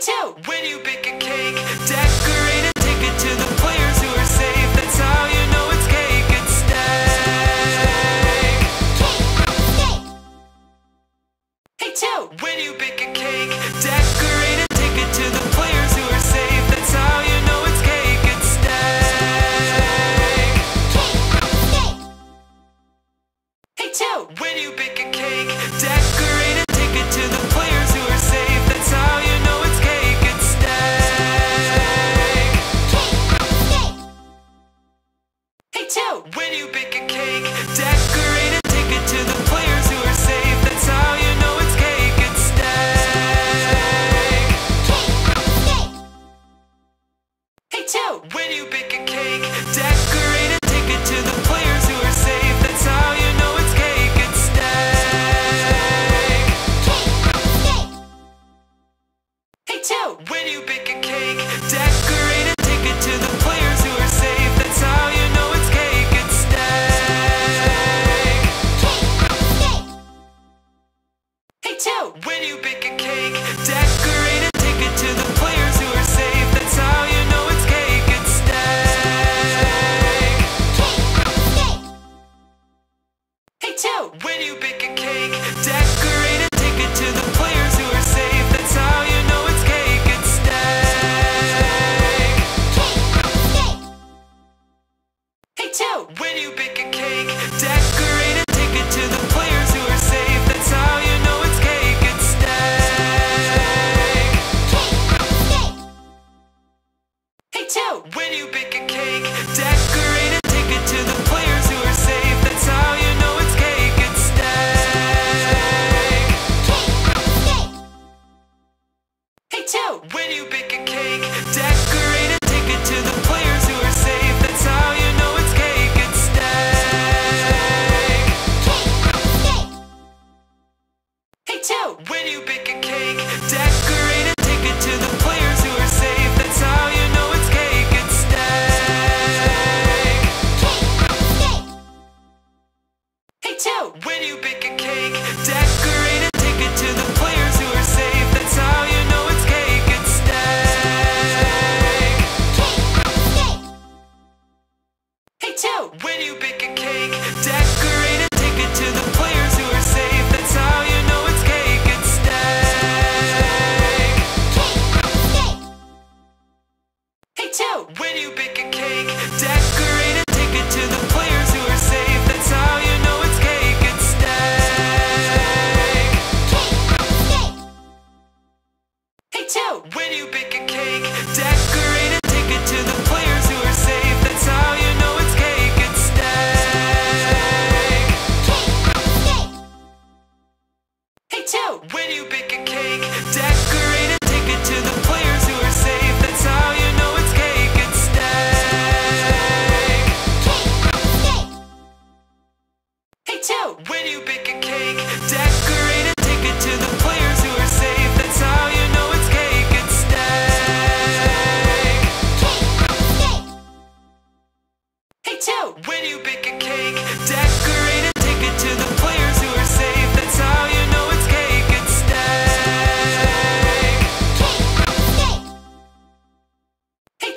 Two. When you bake a cake,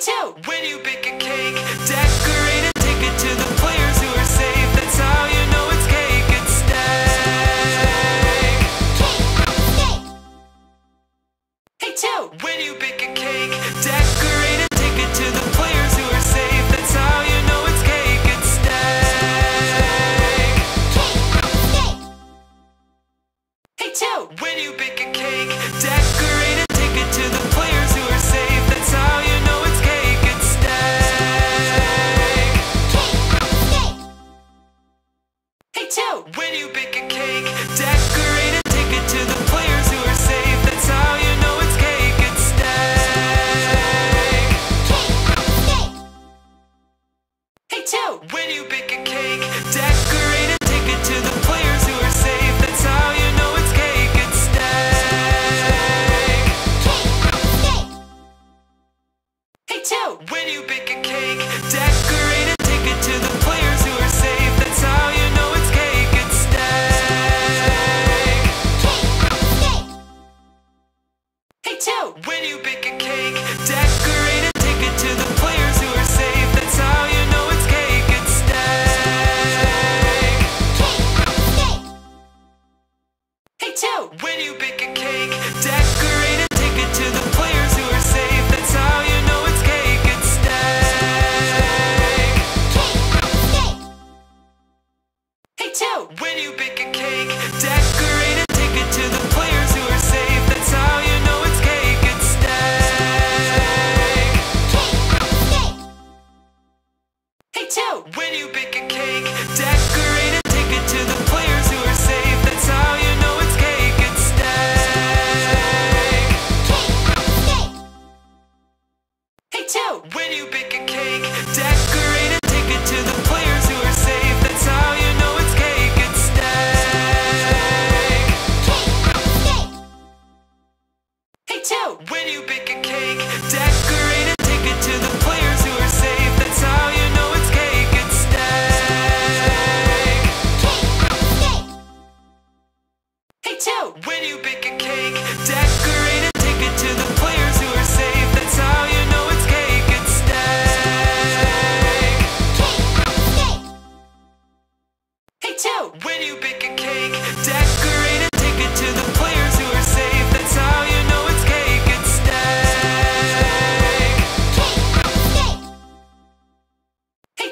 Two. When you bake a cake, decorate it, take it to the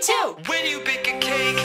Two. When you bake a cake,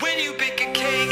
When you bake a cake,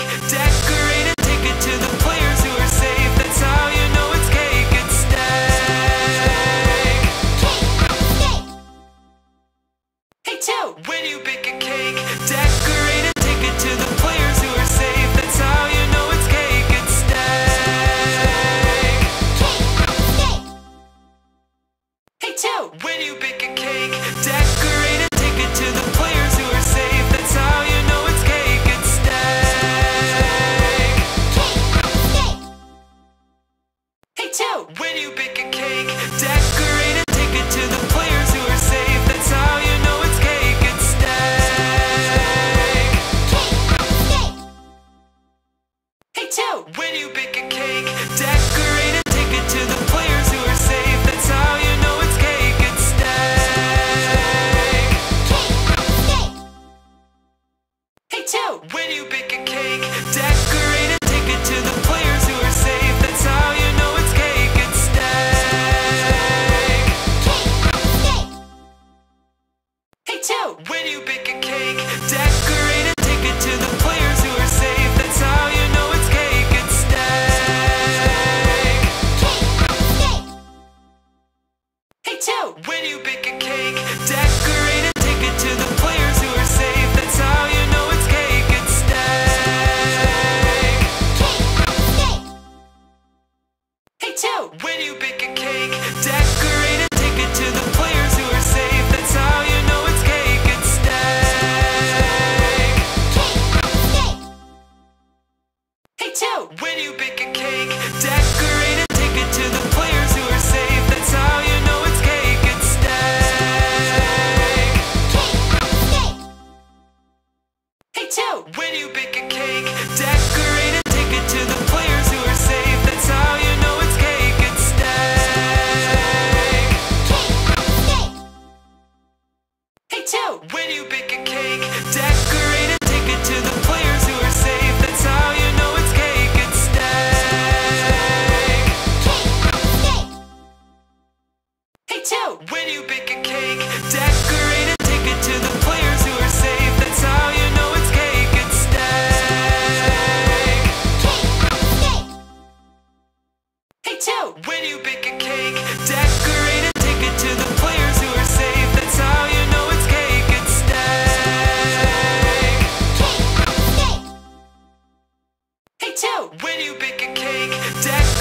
When you bake a cake,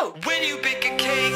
When you bake a cake,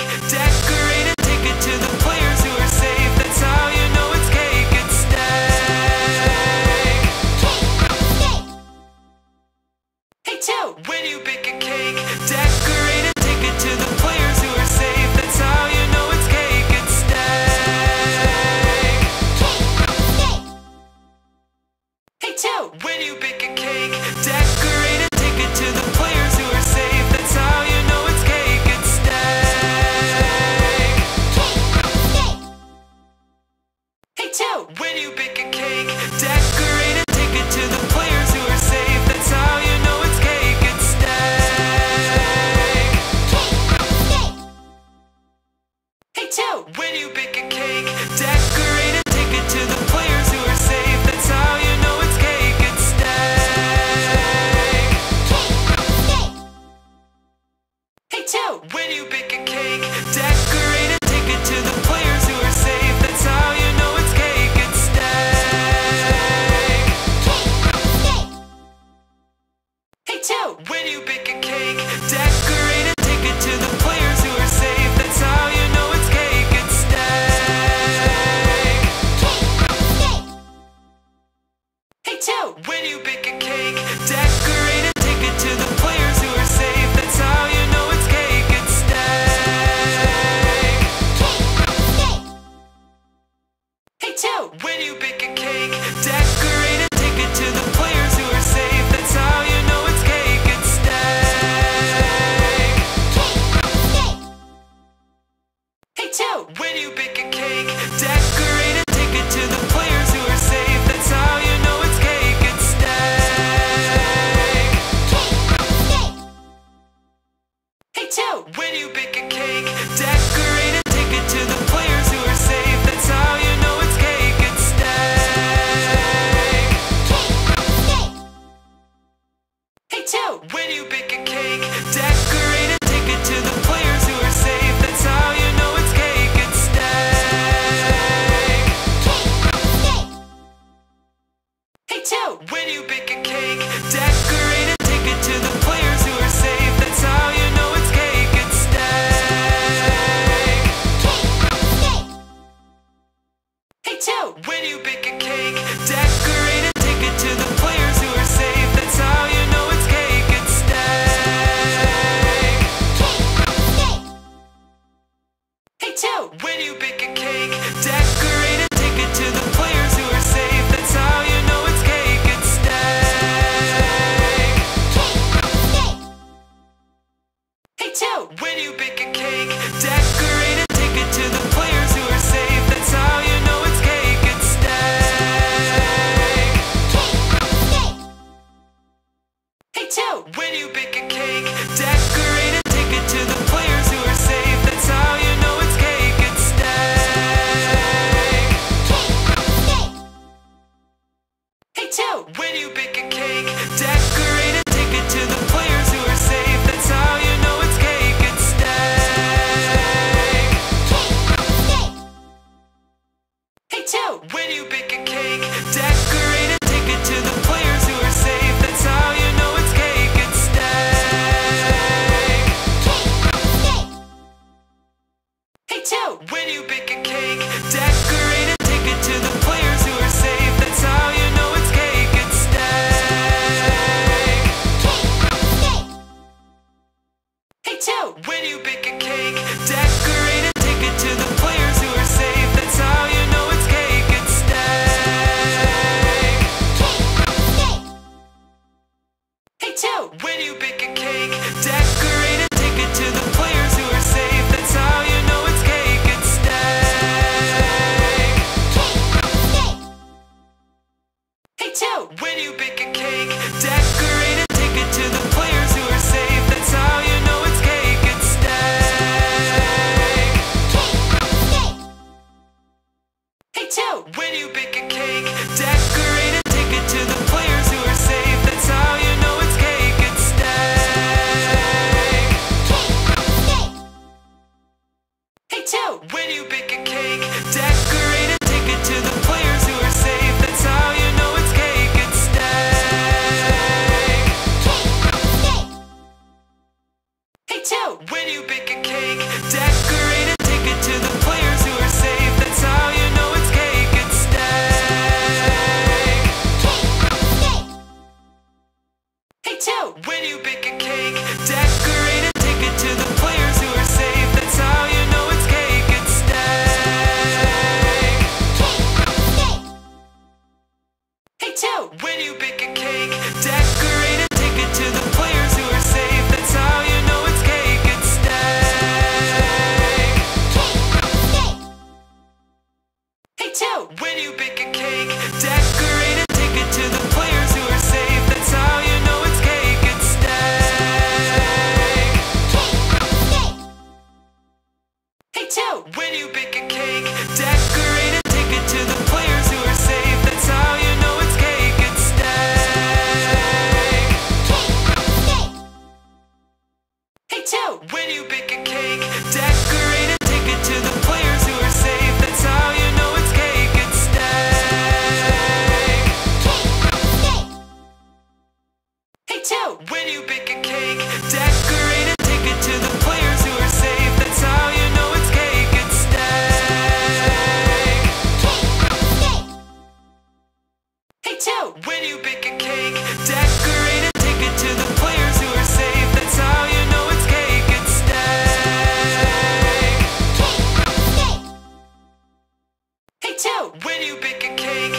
when you pick a kid When you bake a cake,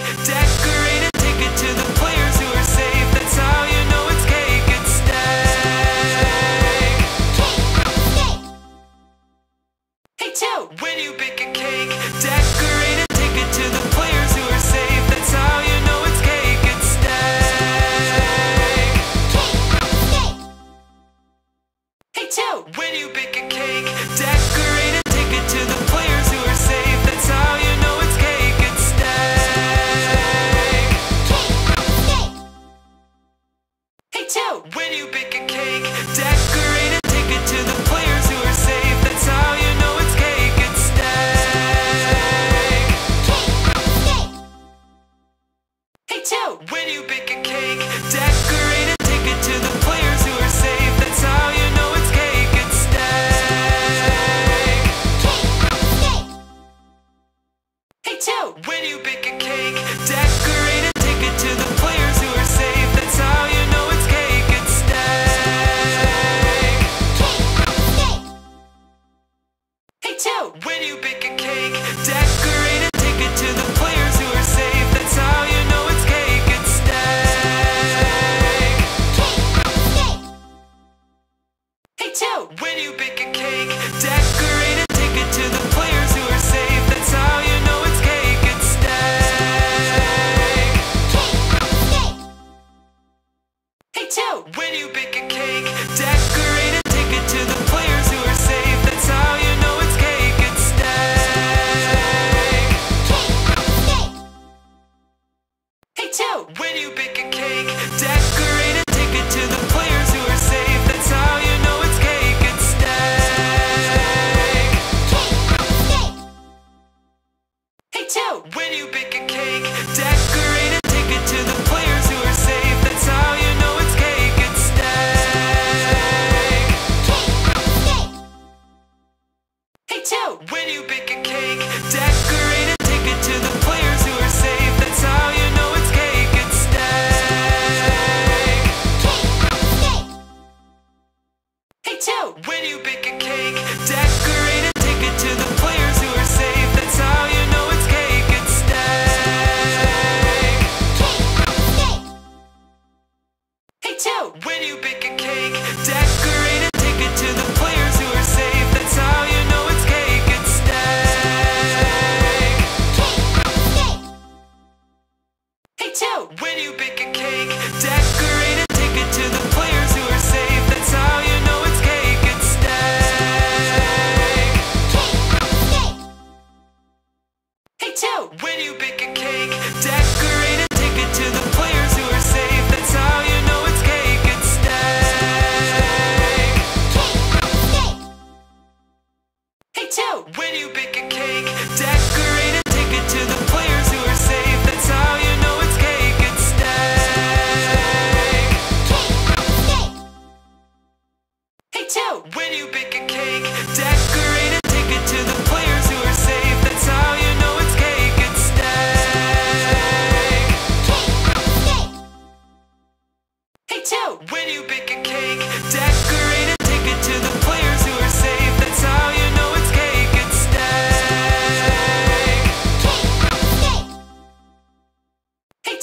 Take decoration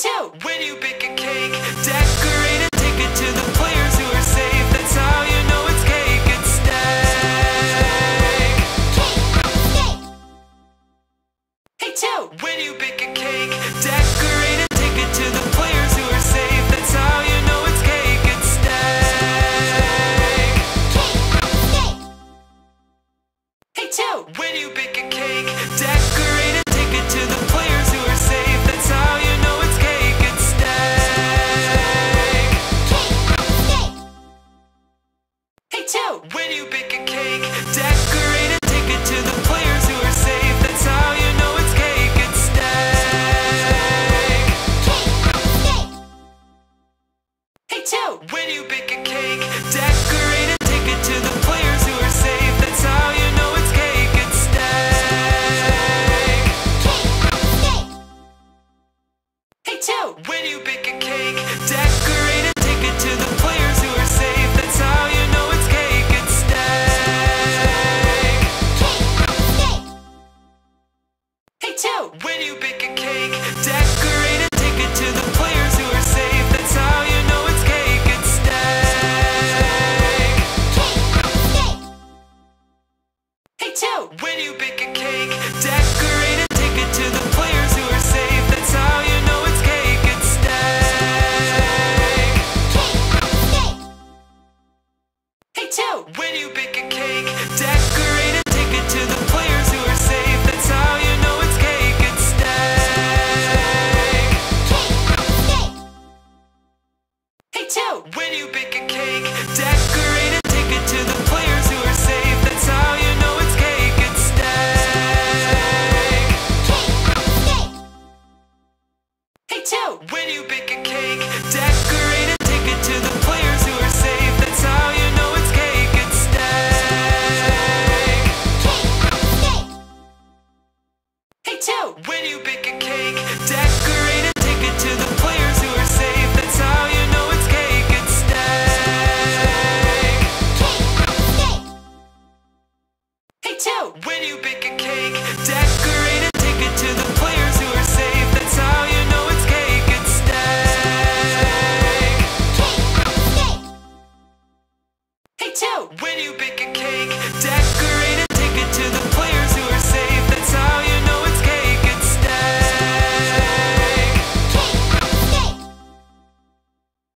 Two. When you bake a cake, decorate it, take it to the